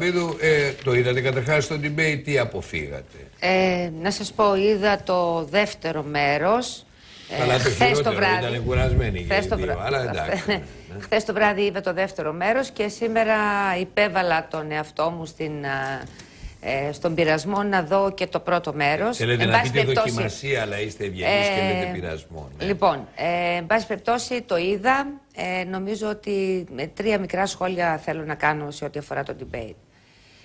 Βίδου, ε, το είδατε καταρχάς στο debate, τι αποφύγατε; Ε, να σας πω, είδα το δεύτερο μέρος. Καλά, το χθες χειρότερο, ήταν κουρασμένοι και οι δύο, αλλά εντάξει. ναι, ναι. Χθες το βράδυ είδα το δεύτερο μέρος και σήμερα υπέβαλα τον εαυτό μου στην, α, ε, στον πειρασμό να δω και το πρώτο μέρος. Θέλετε Εν να πάση πείτε περιπτώσει- δοκιμασία, αλλά είστε ευγενείς και Ε, λέτε πειρασμό. ναι. Λοιπόν, ε, εν πάση περιπτώσει το είδα. Ε, νομίζω ότι με τρία μικρά σχόλια θέλω να κάνω σε ό,τι αφορά το debate.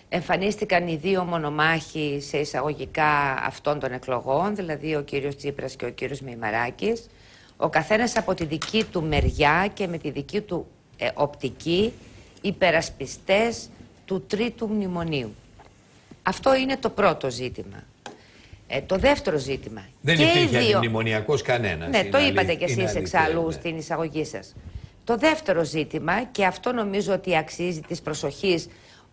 Εμφανίστηκαν οι δύο μονομάχοι σε εισαγωγικά αυτών των εκλογών, δηλαδή ο κύριος Τσίπρας και ο κύριος Μημαράκης. Ο καθένας από τη δική του μεριά και με τη δική του ε, οπτική υπερασπιστές του τρίτου μνημονίου. Αυτό είναι το πρώτο ζήτημα. Ε, το δεύτερο ζήτημα. Δεν και οι υπήρχε δύο- αντιμνημονιακός κανένας. ναι, είναι το είπατε αλήθεια- κι είναι εσείς αλήθεια, εξάλλου ναι. στην εισαγωγή σας. Το δεύτερο ζήτημα, και αυτό νομίζω ότι αξίζει της προσοχής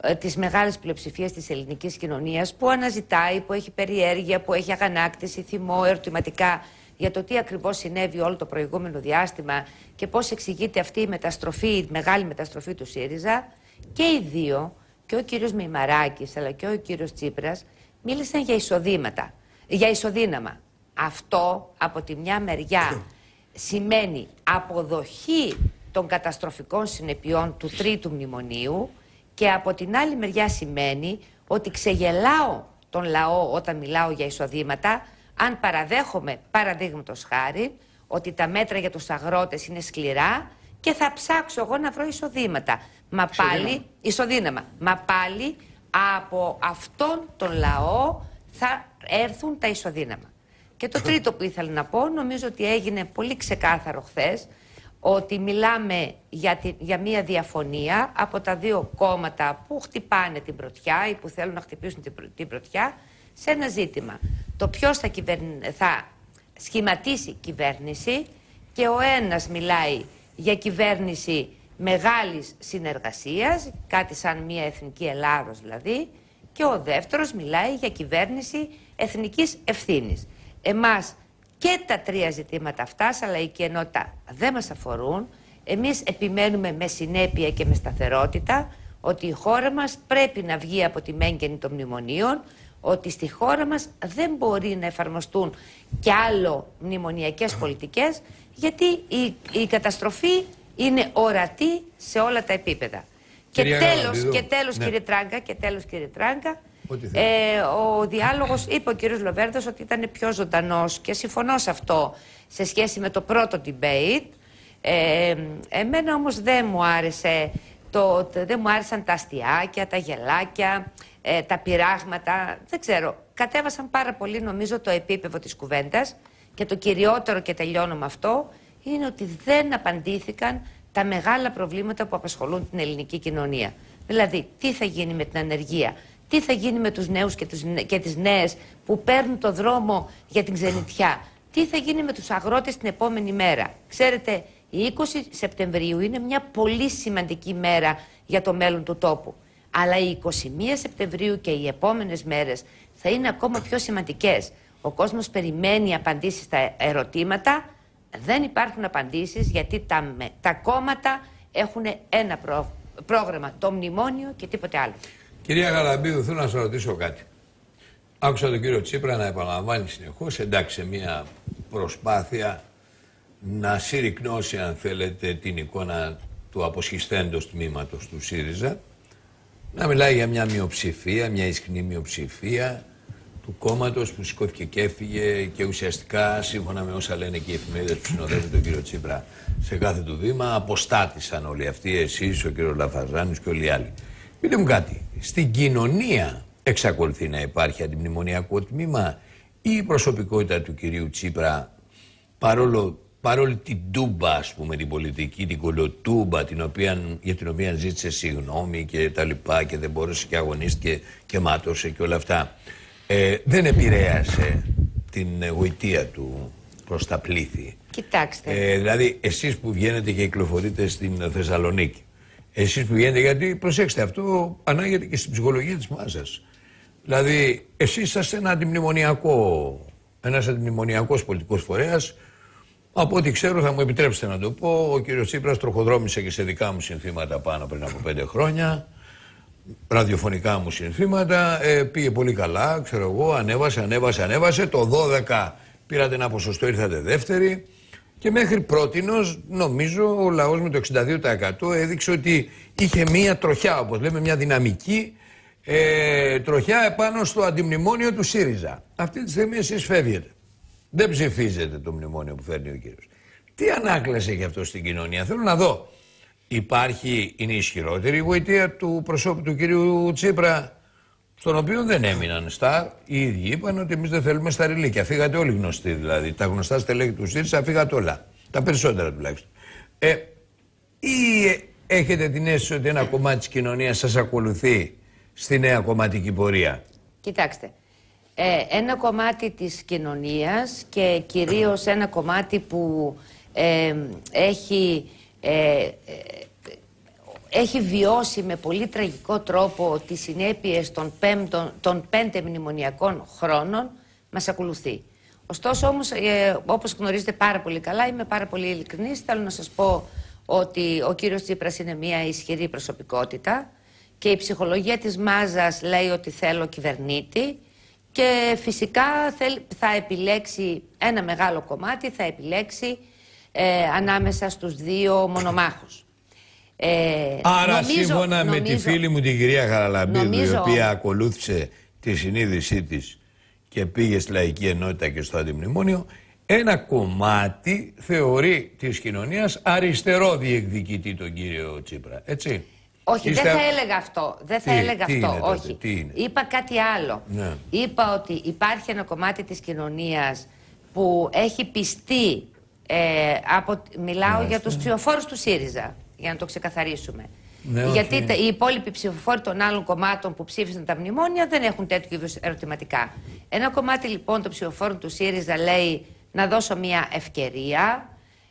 ε, της μεγάλης πλειοψηφίας της ελληνικής κοινωνίας που αναζητάει, που έχει περιέργεια, που έχει αγανάκτηση, θυμό, ερωτηματικά για το τι ακριβώς συνέβη όλο το προηγούμενο διάστημα και πώς εξηγείται αυτή η μεταστροφή, η μεγάλη μεταστροφή του ΣΥΡΙΖΑ και οι δύο, και ο κύριος Μημαράκης αλλά και ο κύριος Τσίπρας, μίλησαν για εισοδήματα, για ισοδύναμα. Αυτό από τη μια μεριά σημαίνει αποδοχή των καταστροφικών συνεπειών του τρίτου μνημονίου και από την άλλη μεριά σημαίνει ότι ξεγελάω τον λαό όταν μιλάω για εισοδήματα αν παραδέχομαι παραδείγματος χάρη ότι τα μέτρα για τους αγρότες είναι σκληρά και θα ψάξω εγώ να βρω εισοδήματα. Μα πάλι, ισοδύναμα. Μα πάλι από αυτόν τον λαό θα έρθουν τα ισοδύναμα. Και το τρίτο που ήθελα να πω, νομίζω ότι έγινε πολύ ξεκάθαρο χθες ότι μιλάμε για, τη, για μια διαφωνία από τα δύο κόμματα που χτυπάνε την πρωτιά ή που θέλουν να χτυπήσουν την, πρω- την πρωτιά σε ένα ζήτημα. Το ποιος θα, κυβερν- θα σχηματίσει κυβέρνηση και ο ένας μιλάει για κυβέρνηση μεγάλης συνεργασίας, κάτι σαν μια εθνική Ελλάδος δηλαδή, και ο δεύτερος μιλάει για κυβέρνηση εθνικής ευθύνης. Εμάς και τα τρία ζητήματα αυτά, σαν λαϊκή ενότητα, δεν μας αφορούν. Εμείς επιμένουμε με συνέπεια και με σταθερότητα ότι η χώρα μας πρέπει να βγει από τη μέγενη των μνημονίων, ότι στη χώρα μας δεν μπορεί να εφαρμοστούν και άλλο μνημονιακές πολιτικές, γιατί η, η καταστροφή είναι ορατή σε όλα τα επίπεδα. Και Κυρία τέλος, Γαλαντίδου, και τέλος ναι. κύριε Τράγκα, και τέλος κύριε Τράγκα, Ό,τι θέλετε. Ε, ο διάλογος, είπε ο κύριος Λοβέρδος ότι ήταν πιο ζωντανός και συμφωνώ σε αυτό σε σχέση με το πρώτο debate. Ε, εμένα όμως δεν μου άρεσε το, το- δεν μου άρεσαν τα αστιάκια, τα γελάκια, ε, τα πειράγματα, δεν ξέρω. Κατέβασαν πάρα πολύ νομίζω το επίπεδο της κουβέντας και το κυριότερο και τελειώνω με αυτό είναι ότι δεν απαντήθηκαν τα μεγάλα προβλήματα που απασχολούν την ελληνική κοινωνία. Δηλαδή, τι θα γίνει με την ανεργία, τι θα γίνει με τους νέους και, τους, νε- και τις νέες που παίρνουν το δρόμο για την ξενιτιά; Τι θα γίνει με τους αγρότες την επόμενη μέρα; Ξέρετε, η 20 Σεπτεμβρίου είναι μια πολύ σημαντική μέρα για το μέλλον του τόπου. Αλλά η 21 Σεπτεμβρίου και οι επόμενες μέρες θα είναι ακόμα πιο σημαντικές. Ο κόσμος περιμένει απαντήσεις στα ερωτήματα. Δεν υπάρχουν απαντήσεις γιατί τα, με- τα κόμματα έχουν ένα προ- πρόγραμμα, το μνημόνιο και τίποτε άλλο. Κυρία Γαλαμπίδου, θέλω να σα ρωτήσω κάτι. Άκουσα τον κύριο Τσίπρα να επαναλαμβάνει συνεχώς, εντάξει, σε μια προσπάθεια να συρρυκνώσει, αν θέλετε, την εικόνα του αποσχιστέντος τμήματος του ΣΥΡΙΖΑ, να μιλάει για μια μειοψηφία, μια ισχυρή μειοψηφία του κόμματος που σηκώθηκε και έφυγε και ουσιαστικά, σύμφωνα με όσα λένε και οι εφημερίδες που συνοδεύουν τον κύριο Τσίπρα σε κάθε του βήμα, αποστάτησαν όλοι αυτοί, εσείς, ο κύριος Λαφαζάνης και όλοι οι άλλοι. Πείτε μου κάτι, στην κοινωνία εξακολουθεί να υπάρχει αντιμνημονιακό τμήμα ή η προσωπικότητα του κυρίου Τσίπρα παρόλο, παρόλη την τούμπα, ας πούμε, την πολιτική, την κολοτούμπα την οποία, για την οποία ζήτησε συγγνώμη και τα λοιπά και δεν μπόρεσε και αγωνίστηκε και μάτωσε και όλα αυτά, ε, δεν επηρέασε την ε, γοητεία του προς τα πλήθη. Κοιτάξτε. Ε, δηλαδή, εσείς που βγαίνετε και κυκλοφορείτε στην Θεσσαλονίκη, εσείς που βγαίνετε, γιατί προσέξτε, αυτό ανάγεται και στην ψυχολογία της μάζας. Δηλαδή, εσείς είσαστε ένα αντιμνημονιακό, ένας αντιμνημονιακός πολιτικός φορέας, από ό,τι ξέρω θα μου επιτρέψετε να το πω, ο κύριος Τσίπρας τροχοδρόμησε και σε δικά μου συνθήματα πάνω πριν από πέντε χρόνια. ραδιοφωνικά μου συνθήματα, ε, πήγε πολύ καλά, ξέρω εγώ, ανέβασε, ανέβασε, ανέβασε. Το 12 πήρατε ένα ποσοστό, ήρθατε δεύτερη. Και μέχρι πρότινος νομίζω ο λαός με το 62% έδειξε ότι είχε μία τροχιά, όπως λέμε, μια δυναμική ε, τροχιά επάνω στο αντιμνημόνιο του ΣΥΡΙΖΑ. Αυτή τη στιγμή εσείς φεύγετε. Δεν ψηφίζετε το μνημόνιο που φέρνει ο κύριος. Τι ανάκλαση έχει αυτό στην κοινωνία; Θέλω να δω. Υπάρχει, είναι ισχυρότερη η γοητεία του προσώπου του κυρίου Τσίπρα, στον οποίο δεν έμειναν στα. Οι ίδιοι είπαν ότι εμείς δεν θέλουμε στα ρηλίκια. Φύγατε όλοι γνωστοί δηλαδή. Τα γνωστά στελέχη του ΣΥΡΙΖΑ φύγατε όλα. Τα περισσότερα τουλάχιστον. Ε, ή έχετε την αίσθηση ότι ένα κομμάτι της κοινωνίας σας ακολουθεί στη νέα κομματική πορεία; Κοιτάξτε, ε, ένα κομμάτι της κοινωνίας και κυρίως ένα κομμάτι που ε, έχει, ε, έχει βιώσει με πολύ τραγικό τρόπο τις συνέπειες των, πέμπτων, των πέντε μνημονιακών χρόνων μας ακολουθεί. Ωστόσο όμως, όπως γνωρίζετε πάρα πολύ καλά, είμαι πάρα πολύ ειλικρινής, θέλω να σας πω ότι ο κύριος Τσίπρας είναι μια ισχυρή προσωπικότητα και η ψυχολογία της μάζας λέει ότι θέλω κυβερνήτη και φυσικά θα επιλέξει ένα μεγάλο κομμάτι, θα επιλέξει ε, ανάμεσα στους δύο μονομάχους. Ε, Άρα νομίζω, σύμφωνα με τη φίλη μου την κυρία Χαραλαμπίδου η οποία ακολούθησε τη συνείδησή της και πήγε στη Λαϊκή Ενότητα και στο Αντιμνημόνιο ένα κομμάτι θεωρεί της κοινωνίας αριστερό διεκδικητή τον κύριο Τσίπρα, έτσι; Όχι, δεν θα έλεγα αυτό. Δεν θα έλεγα αυτό. Όχι. Είπα κάτι άλλο. Ναι. Είπα ότι υπάρχει ένα κομμάτι της κοινωνίας που έχει πιστεί. Ε, από, μιλάω για τους ψηφοφόρους του ΣΥΡΙΖΑ, για να το ξεκαθαρίσουμε. Ναι, Γιατί οι υπόλοιποι ψηφοφόροι των άλλων κομμάτων που ψήφισαν τα μνημόνια δεν έχουν τέτοιου είδους ερωτηματικά. Ένα κομμάτι λοιπόν των ψηφοφόρων του ΣΥΡΙΖΑ λέει να δώσω μια ευκαιρία.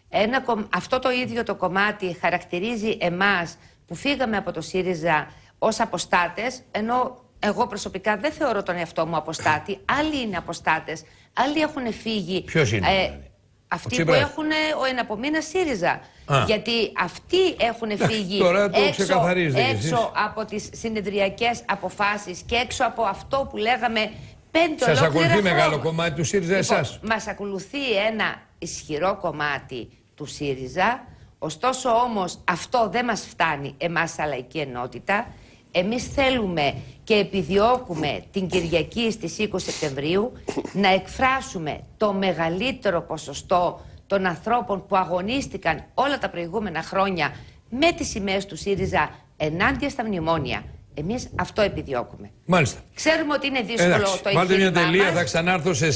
Ένα, αυτό το ίδιο το κομμάτι χαρακτηρίζει εμάς που φύγαμε από το ΣΥΡΙΖΑ ως αποστάτες, ενώ εγώ προσωπικά δεν θεωρώ τον εαυτό μου αποστάτη. Άλλοι είναι αποστάτες, άλλοι έχουν φύγει. Ποιος είναι, ε, δηλαδή; Αυτοί που έχουν ο εναπομείνα ΣΥΡΙΖΑ. Γιατί αυτοί έχουν φύγει έξω, έξω από τις συνεδριακές αποφάσεις και έξω από αυτό που λέγαμε πέντε Σας ακολουθεί μεγάλο κομμάτι του ΣΥΡΙΖΑ λοιπόν, εσάς. Μας ακολουθεί ένα ισχυρό κομμάτι του ΣΥΡΙΖΑ Ωστόσο όμως αυτό δεν μας φτάνει εμάς σαν λαϊκή ενότητα. Εμείς θέλουμε και επιδιώκουμε την Κυριακή στις 20 Σεπτεμβρίου να εκφράσουμε το μεγαλύτερο ποσοστό των ανθρώπων που αγωνίστηκαν όλα τα προηγούμενα χρόνια με τις σημαίες του ΣΥΡΙΖΑ ενάντια στα μνημόνια. Εμείς αυτό επιδιώκουμε. Μάλιστα. Ξέρουμε ότι είναι δύσκολο το εγχείρημά Βάλτε μια τελεία, θα ξανάρθω σε